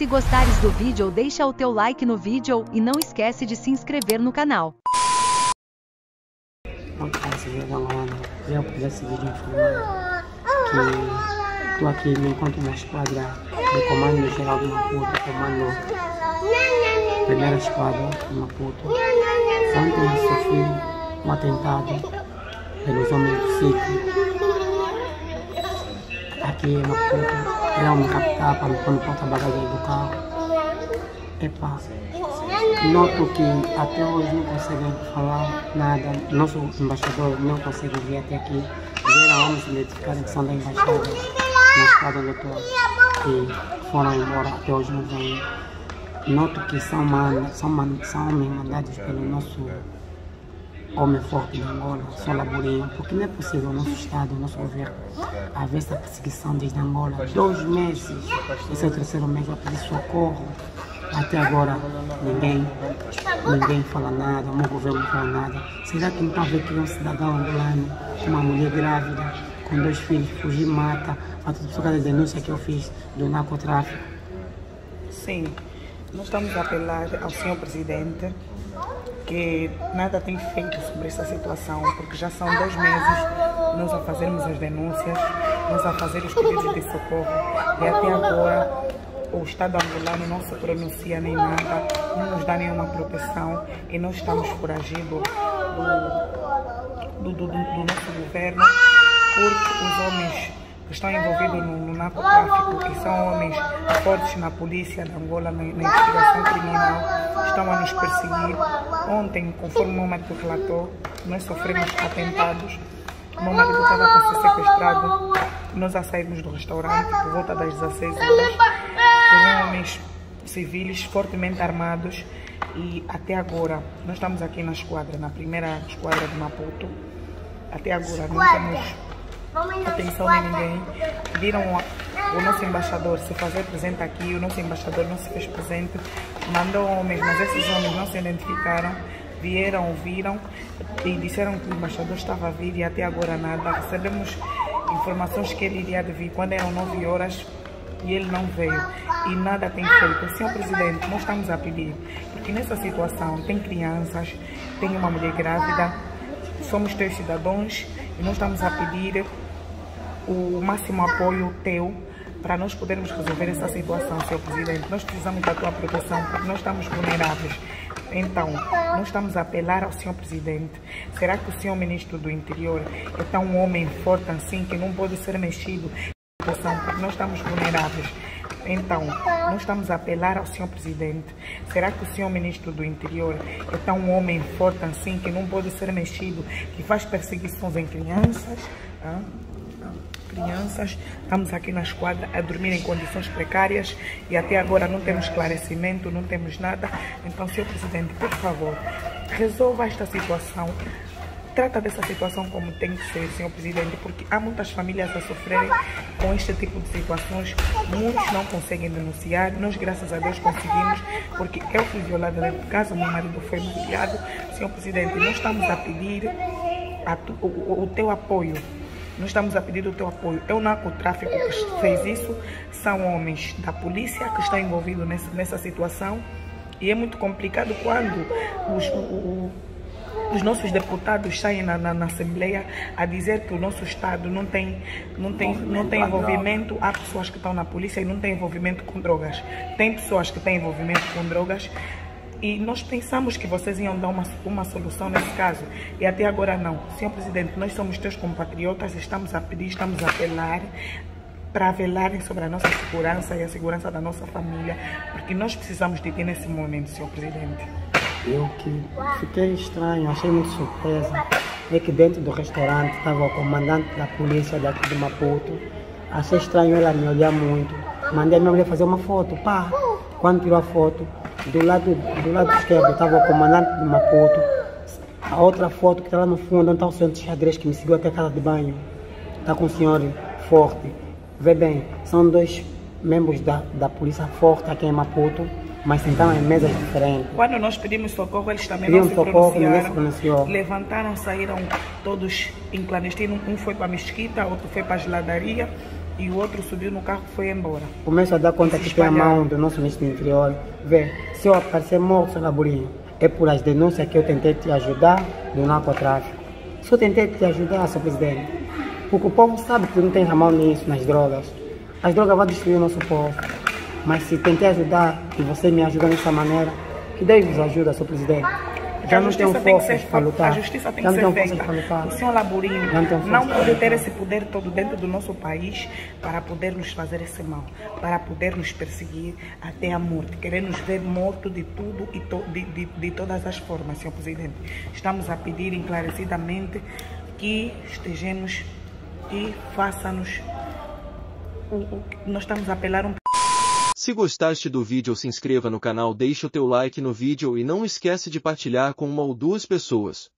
Se gostares do vídeo deixa o teu like no vídeo e não esquece de se inscrever no canal. Eu pudesse estou aqui me encontro na esquadra do Comando Geral de Maputo, Comando Primeira Esquadra de Maputo. Ontem sofri um atentado pelos homens do ciclo. Aqui em Maputo, para me pôr no porta-bagagem do carro. Epa, noto que até hoje não conseguem falar nada. Nosso embaixador não consegue vir até aqui. Vieram homens se identificarem que são da embaixada na esquadra do doutor e foram embora, até hoje não vêm. Noto que são, man, são, man, são homens mandados pelo nosso homem forte de Angola, só Laborinho, porque não é possível o nosso Estado, o nosso governo, haver essa perseguição desde Angola. Dois meses, esse é o terceiro mês, eu pedi socorro. Até agora ninguém, ninguém fala nada, o meu governo não fala nada. Será que não está ver que um cidadão angolano, uma mulher grávida, com dois filhos, fugir mata, a tudo por causa da denúncia que eu fiz do narcotráfico? Sim, nós estamos a apelar ao senhor presidente que nada tem feito sobre essa situação, porque já são dois meses nós a fazermos as denúncias, nós a fazer os pedidos de socorro. E até agora o Estado angolano não se pronuncia nem nada, não nos dá nenhuma proteção e nós estamos foragidos do, do, do, do nosso governo porque os homens estão envolvidos no, no narcotráfico, que são homens fortes na polícia de Angola, na, na investigação criminal, estão a nos perseguir. Ontem, conforme o marido relatou, nós sofremos atentados. O meu marido estava para ser sequestrado. Nós a saímos do restaurante por volta das 16 horas por homens civis fortemente armados e até agora nós estamos aqui na esquadra, na primeira esquadra de Maputo. Até agora não temos atenção ninguém. Pediram o nosso embaixador se fazer presente aqui, o nosso embaixador não se fez presente, mandou homens, mas esses homens não se identificaram, vieram, viram e disseram que o embaixador estava a vir e até agora nada. Recebemos informações que ele iria vir quando eram 9 horas e ele não veio e nada tem feito. Senhor Presidente, nós estamos a pedir, porque nessa situação tem crianças, tem uma mulher grávida, somos teus cidadãos e nós estamos a pedir o máximo apoio teu para nós podermos resolver essa situação, Senhor Presidente. Nós precisamos da tua proteção porque nós estamos vulneráveis. Então, nós estamos a apelar ao Senhor Presidente. Será que o Senhor Ministro do Interior é tão homem forte assim que não pode ser mexido? Porque nós estamos vulneráveis. Então, nós estamos a apelar ao senhor presidente. Será que o senhor ministro do interior é tão homem forte assim que não pode ser mexido, que faz perseguições em crianças? Crianças, estamos aqui na esquadra a dormir em condições precárias e até agora não temos esclarecimento, não temos nada. Então, senhor presidente, por favor, resolva esta situação trata dessa situação como tem que ser, senhor presidente, porque há muitas famílias a sofrerem com este tipo de situações. Muitos não conseguem denunciar. Nós, graças a Deus, conseguimos, porque eu fui violada dentro de casa, meu marido foi mutilado. Senhor presidente, nós estamos a pedir a tu, o, o teu apoio. Nós estamos a pedir o teu apoio. É o narcotráfico que fez isso. São homens da polícia que estão envolvidos nessa, nessa situação. E é muito complicado quando os, o, o os nossos deputados saem na, na, na, Assembleia a dizer que o nosso Estado não tem, não, tem, não tem envolvimento. Há pessoas que estão na polícia e não têm envolvimento com drogas. Tem pessoas que têm envolvimento com drogas e nós pensamos que vocês iam dar uma, uma solução nesse caso. E até agora não. Senhor Presidente, nós somos teus compatriotas, estamos a pedir, estamos a apelar para velarem sobre a nossa segurança e a segurança da nossa família, porque nós precisamos de ti nesse momento, Senhor Presidente. Eu que fiquei estranho, achei muito surpresa. É que dentro do restaurante estava o comandante da polícia daqui de Maputo. Achei estranho ela me olhar muito. Mandei a minha mulher fazer uma foto, pá. Quando tirou a foto, do lado, do lado esquerdo estava o comandante de Maputo. A outra foto que está lá no fundo, onde está o senhor de xadrez que me seguiu até a casa de banho. Está com o senhor forte. Vê bem, são dois membros da, da polícia forte aqui em Maputo mas sentaram em mesas diferentes. Quando nós pedimos socorro, eles também Pediam não se socorro, pronunciaram. Se pronunciou. Levantaram, saíram todos em clandestino. Um foi para a mesquita, outro foi para a geladaria e o outro subiu no carro e foi embora. Começo a dar conta Se que tem a mão do nosso ministro do interior. Vê, se eu aparecer morto, seu Laburinho, é por as denúncias que eu tentei te ajudar do narcotráfico. Só tentei te ajudar, seu presidente. Porque o povo sabe que não tens a mão nisso, nas drogas. As drogas vão destruir o nosso povo. Mas se tentei ajudar e você me ajuda dessa maneira, que Deus vos ajuda, seu presidente. A tem que ser forças para lutar. A justiça tem Já que não ser tenho feita. lutar. O senhor Laburinho Já não tenho não pode ter esse poder todo dentro do nosso país para poder nos fazer esse mal, para poder nos perseguir até a morte, querer nos ver mortos de tudo e to- de, de, de todas as formas, senhor presidente. Estamos a pedir encarecidamente que estejamos e faça-nos o, o nós estamos a apelar um Se gostaste do vídeo se inscreva no canal deixa o teu like no vídeo e não esquece de partilhar com uma ou duas pessoas.